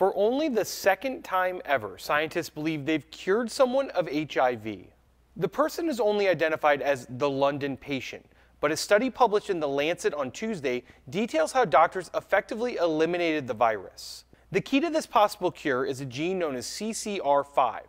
For only the second time ever, scientists believe they've cured someone of HIV. The person is only identified as the London patient, but a study published in The Lancet on Tuesday details how doctors effectively eliminated the virus. The key to this possible cure is a gene known as CCR5.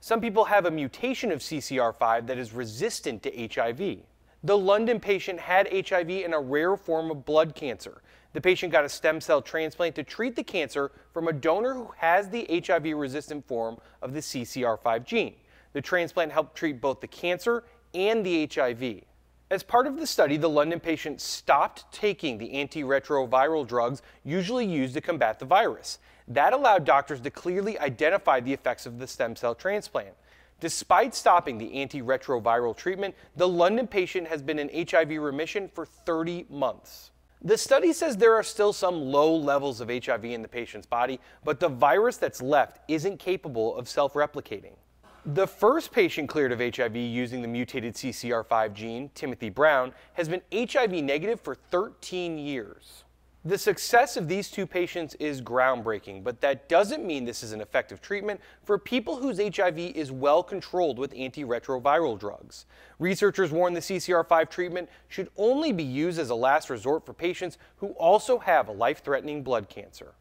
Some people have a mutation of CCR5 that is resistant to HIV. The London patient had HIV and a rare form of blood cancer, the patient got a stem cell transplant to treat the cancer from a donor who has the HIV resistant form of the CCR5 gene. The transplant helped treat both the cancer and the HIV. As part of the study, the London patient stopped taking the antiretroviral drugs usually used to combat the virus. That allowed doctors to clearly identify the effects of the stem cell transplant. Despite stopping the antiretroviral treatment, the London patient has been in HIV remission for 30 months. The study says there are still some low levels of HIV in the patient's body, but the virus that's left isn't capable of self replicating. The first patient cleared of HIV using the mutated CCR5 gene, Timothy Brown, has been HIV negative for 13 years. The success of these two patients is groundbreaking, but that doesn't mean this is an effective treatment for people whose HIV is well controlled with antiretroviral drugs. Researchers warn the CCR5 treatment should only be used as a last resort for patients who also have a life threatening blood cancer.